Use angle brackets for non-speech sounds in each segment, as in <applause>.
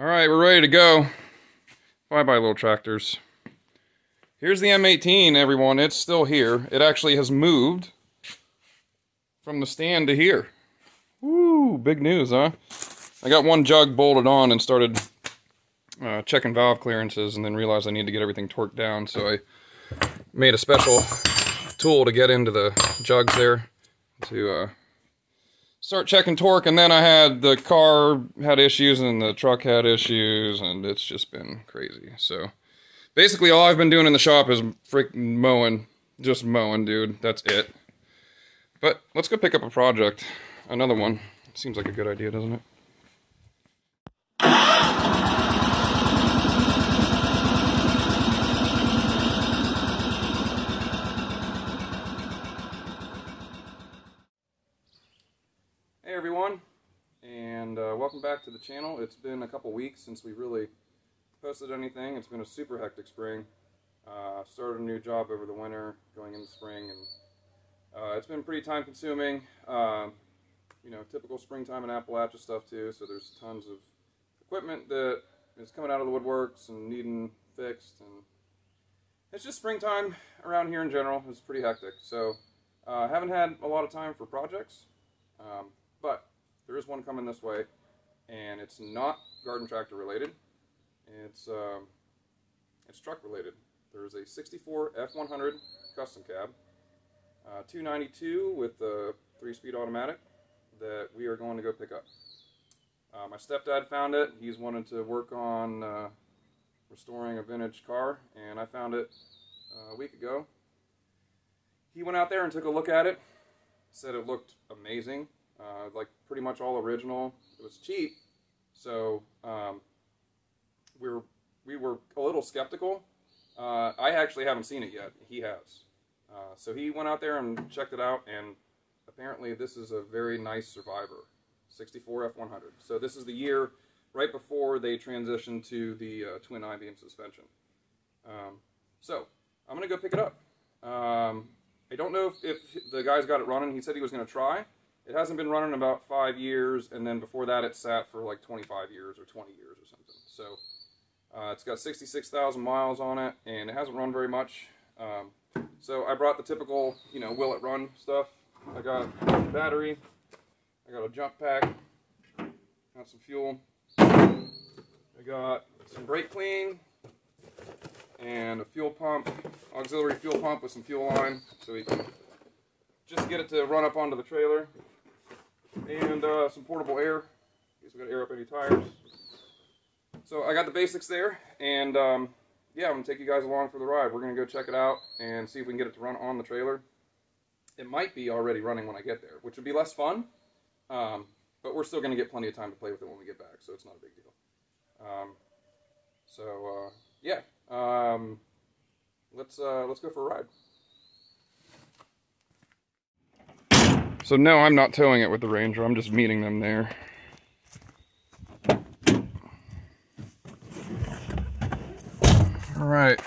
All right, we're ready to go. Bye bye, little tractors. Here's the M18, everyone. It's still here. It actually has moved from the stand to here. Woo, big news, huh? I got one jug bolted on and started uh, checking valve clearances and then realized I need to get everything torqued down. So I made a special tool to get into the jugs there to uh, start checking torque. And then I had the car had issues and the truck had issues and it's just been crazy. So basically all I've been doing in the shop is freaking mowing, just mowing, dude. That's it. But let's go pick up a project, another one. Seems like a good idea, doesn't it? Hey everyone, and uh, welcome back to the channel. It's been a couple weeks since we really posted anything. It's been a super hectic spring. Uh, started a new job over the winter, going into spring, and uh, it's been pretty time consuming. Um, you know, typical springtime in Appalachia stuff too. So there's tons of equipment that is coming out of the woodworks and needing fixed, and it's just springtime around here in general. It's pretty hectic. So uh, haven't had a lot of time for projects, um, but there is one coming this way, and it's not garden tractor related. It's um, it's truck related. There's a 64 F100 custom cab, uh, 292 with the three-speed automatic that we are going to go pick up. Uh, my stepdad found it. He's wanted to work on uh, restoring a vintage car, and I found it uh, a week ago. He went out there and took a look at it. Said it looked amazing, uh, like pretty much all original. It was cheap, so um, we were we were a little skeptical. Uh, I actually haven't seen it yet. He has. Uh, so he went out there and checked it out, and apparently this is a very nice Survivor, 64 F100. So this is the year right before they transitioned to the uh, twin I-beam suspension. Um, so I'm gonna go pick it up. Um, I don't know if, if the guy's got it running. He said he was gonna try. It hasn't been running about five years, and then before that it sat for like 25 years or 20 years or something. So. Uh, it's got 66,000 miles on it, and it hasn't run very much. Um, so I brought the typical, you know, will it run stuff. I got battery, I got a jump pack, got some fuel, I got some brake clean, and a fuel pump, auxiliary fuel pump with some fuel line, so we can just get it to run up onto the trailer, and uh, some portable air, in we got to air up any tires. So I got the basics there, and um, yeah, I'm gonna take you guys along for the ride. We're gonna go check it out and see if we can get it to run on the trailer. It might be already running when I get there, which would be less fun, um, but we're still gonna get plenty of time to play with it when we get back, so it's not a big deal. Um, so uh, yeah, um, let's uh, let's go for a ride. So no, I'm not towing it with the Ranger. I'm just meeting them there. All right.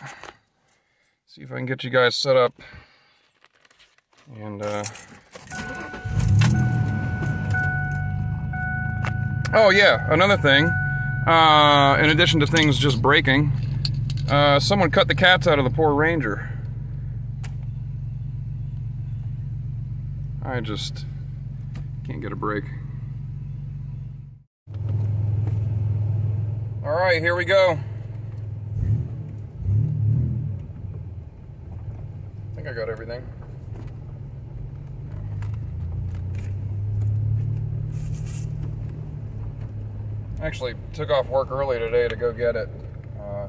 See if I can get you guys set up. And, uh... Oh, yeah, another thing. Uh, in addition to things just breaking, uh, someone cut the cats out of the poor Ranger. I just can't get a break. All right, here we go. I think I got everything. Actually, took off work early today to go get it. Uh,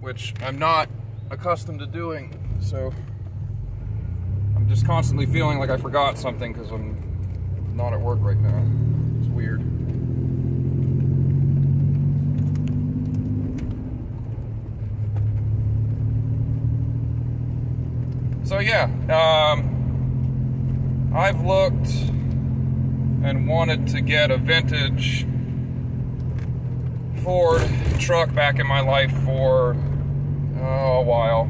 which I'm not accustomed to doing, so Just constantly feeling like I forgot something because I'm not at work right now. It's weird. So yeah, um, I've looked and wanted to get a vintage Ford truck back in my life for oh, a while.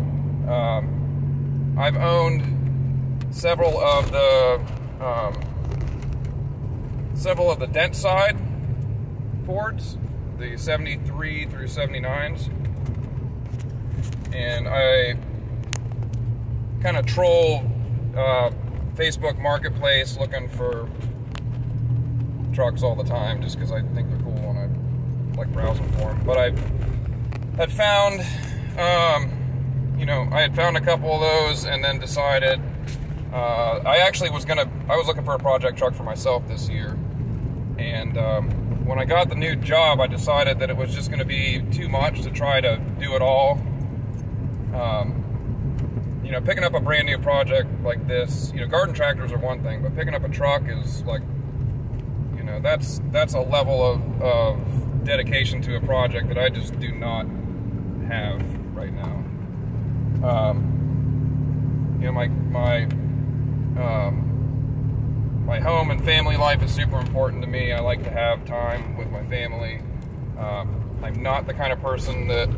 Um, I've owned several of the um, several of the dent side Fords, the 73 through 79s, and I kind of troll uh, Facebook Marketplace looking for trucks all the time just because I think they're cool and I like browsing for them. But I had found, um, you know, I had found a couple of those and then decided uh, I actually was gonna, I was looking for a project truck for myself this year. And um, when I got the new job, I decided that it was just gonna be too much to try to do it all. Um, you know, picking up a brand new project like this, you know, garden tractors are one thing, but picking up a truck is like you know, that's that's a level of, of dedication to a project that I just do not have right now. Um, you know, my my um, my home and family life is super important to me. I like to have time with my family. Um, I'm not the kind of person that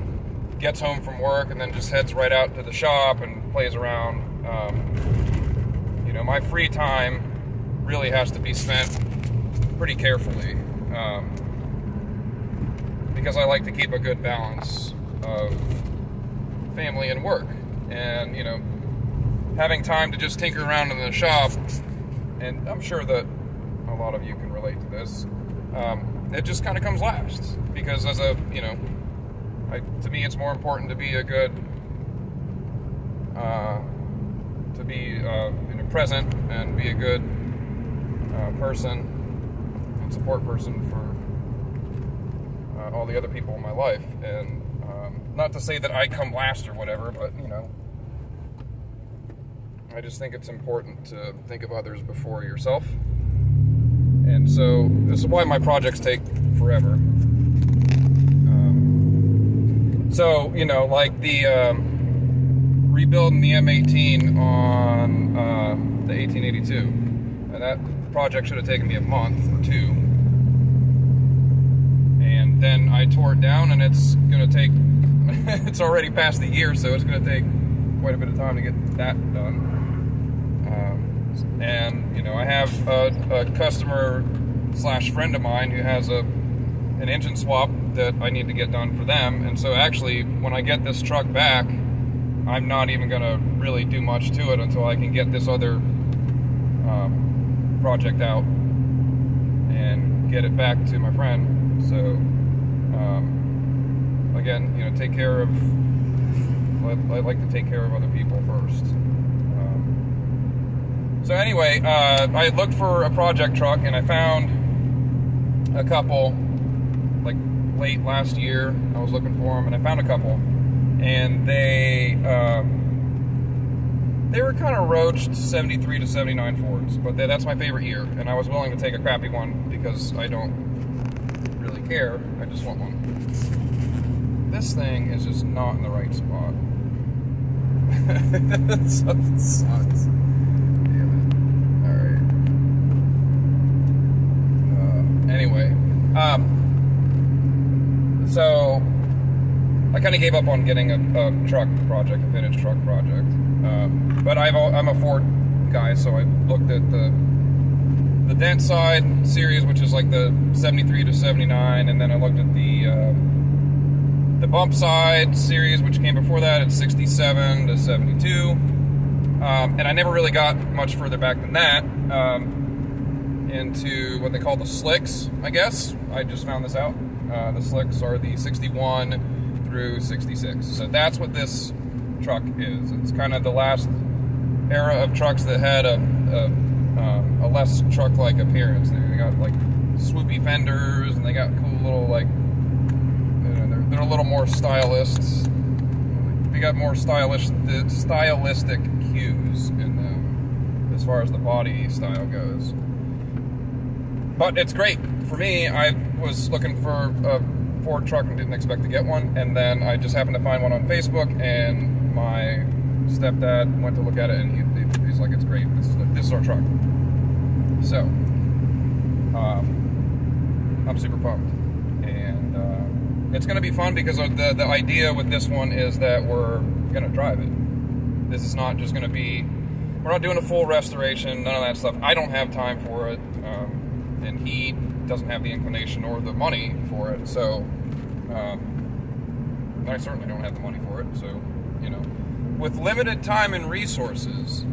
gets home from work and then just heads right out to the shop and plays around. Um, you know, my free time really has to be spent pretty carefully um, because I like to keep a good balance of family and work. And, you know, having time to just tinker around in the shop, and I'm sure that a lot of you can relate to this, um, it just kind of comes last. Because as a, you know, I, to me, it's more important to be a good, uh, to be uh, you know, present and be a good uh, person and support person for uh, all the other people in my life. And um, not to say that I come last or whatever, but you know, I just think it's important to think of others before yourself. And so this is why my projects take forever. Um, so you know, like the um, rebuilding the M18 on uh, the 1882, and that project should have taken me a month or two. And then I tore it down, and it's going to take, <laughs> it's already past the year, so it's going to take quite a bit of time to get that done. And, you know, I have a, a customer slash friend of mine who has a an engine swap that I need to get done for them. And so actually, when I get this truck back, I'm not even going to really do much to it until I can get this other um, project out and get it back to my friend. So, um, again, you know, take care of. I, like to take care of other people first. So anyway, uh, I looked for a project truck and I found a couple. Like late last year, I was looking for them and I found a couple, and they. Um, they were kind of roached 73 to 79 Fords, but that's my favorite year, and I was willing to take a crappy one because I don't really care. I just want one. This thing is just not in the right spot. <laughs> Something sucks. Damn it. Alright. Uh, anyway. Um, so, I kind of gave up on getting a, a truck project, a vintage truck project. Um, but i am a Ford guy, so I looked at the the dent side series, which is like the 73 to 79, and then I looked at the uh, the bump side series, which came before that at 67 to 72. Um, and I never really got much further back than that um, into what they call the slicks, I guess. I just found this out. Uh, the slicks are the 61 through 66. So that's what this truck is. It's kind of the last era of trucks that had a, a, um, a less truck-like appearance. They got like swoopy fenders, and they got cool little like you know, they're, they're a little more stylists. They got more stylish stylistic cues in them as far as the body style goes. But it's great for me. I was looking for a Ford truck and didn't expect to get one, and then I just happened to find one on Facebook and my stepdad went to look at it and he, he's like, it's great. This is, this is our truck. So, um, I'm super pumped. And uh, it's going to be fun because the, the idea with this one is that we're going to drive it. This is not just going to be, we're not doing a full restoration, none of that stuff. I don't have time for it. Um, and he doesn't have the inclination or the money for it. So, um, I certainly don't have the money for it. So, you know, with limited time and resources,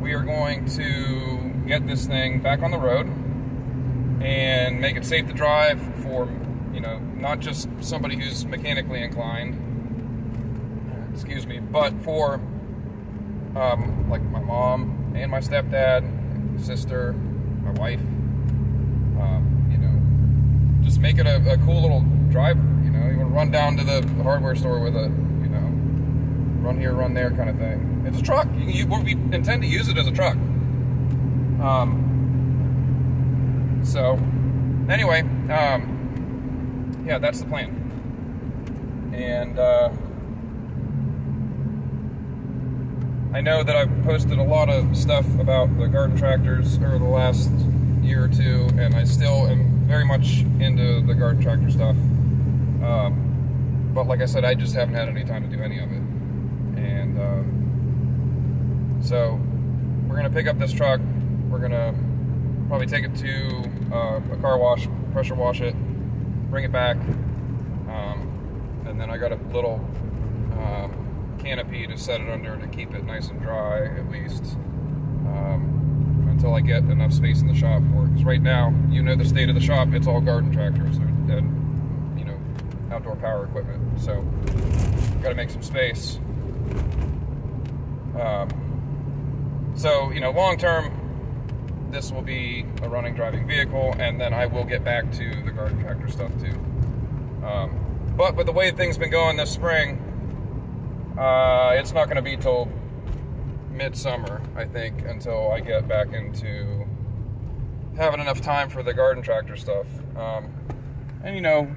we are going to get this thing back on the road and make it safe to drive for, you know, not just somebody who's mechanically inclined, excuse me, but for um, like my mom and my stepdad, sister, my wife. Um, you know, just make it a, a, cool little driver. You know, you want to run down to the hardware store with a, you know, run here, run there kind of thing. It's a truck. You, you, we intend to use it as a truck. Um, so, anyway, um, yeah, that's the plan. And, uh, I know that I've posted a lot of stuff about the garden tractors over the last year or two, and I still am very much into the garden tractor stuff. Um, but like I said, I just haven't had any time to do any of it. And um, so we're going to pick up this truck. We're going to probably take it to uh, a car wash, pressure wash it, bring it back. Um, and then I got a little um, canopy to set it under to keep it nice and dry at least um, until I get enough space in the shop for it. Because right now, you know the state of the shop, it's all garden tractors and, you know, outdoor power equipment. So, got to make some space. Um, so, you know, long term, this will be a running driving vehicle, and then I will get back to the garden tractor stuff too. Um, but with the way things been going this spring, uh, it's not going to be till midsummer, I think, until I get back into having enough time for the garden tractor stuff. Um, and you know,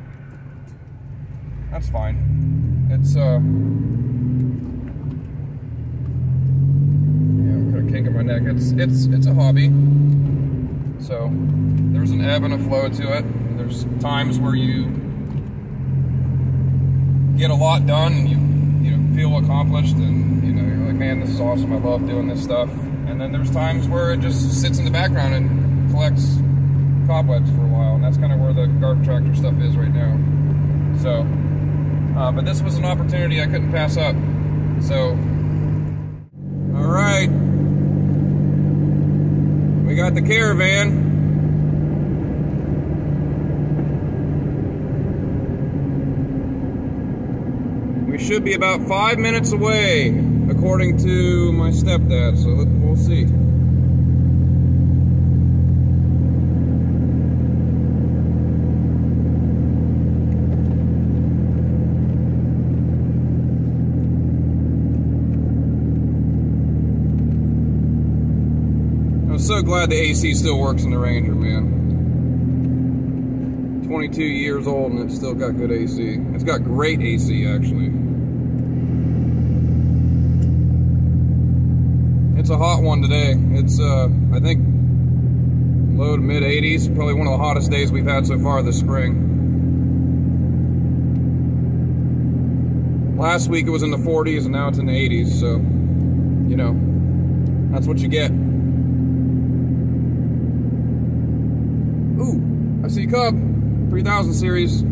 that's fine. It's uh, of kinking my neck. It's it's it's a hobby. So there's an ebb and a flow to it. There's times where you get a lot done and you feel accomplished and you know you're like man this is awesome. I love doing this stuff. And then there's times where it just sits in the background and collects cobwebs for a while and that's kind of where the garden tractor stuff is right now. So uh, but this was an opportunity i couldn't pass up. So all right. We got the caravan should be about five minutes away, according to my stepdad, so we'll see. I'm so glad the AC still works in the Ranger, man. 22 years old and it's still got good AC. It's got great AC, actually. It's a hot one today. It's, uh, I think, low to mid 80s. Probably one of the hottest days we've had so far this spring. Last week it was in the 40s and now it's in the 80s. So, you know, that's what you get. Ooh, I see Cub 3000 series.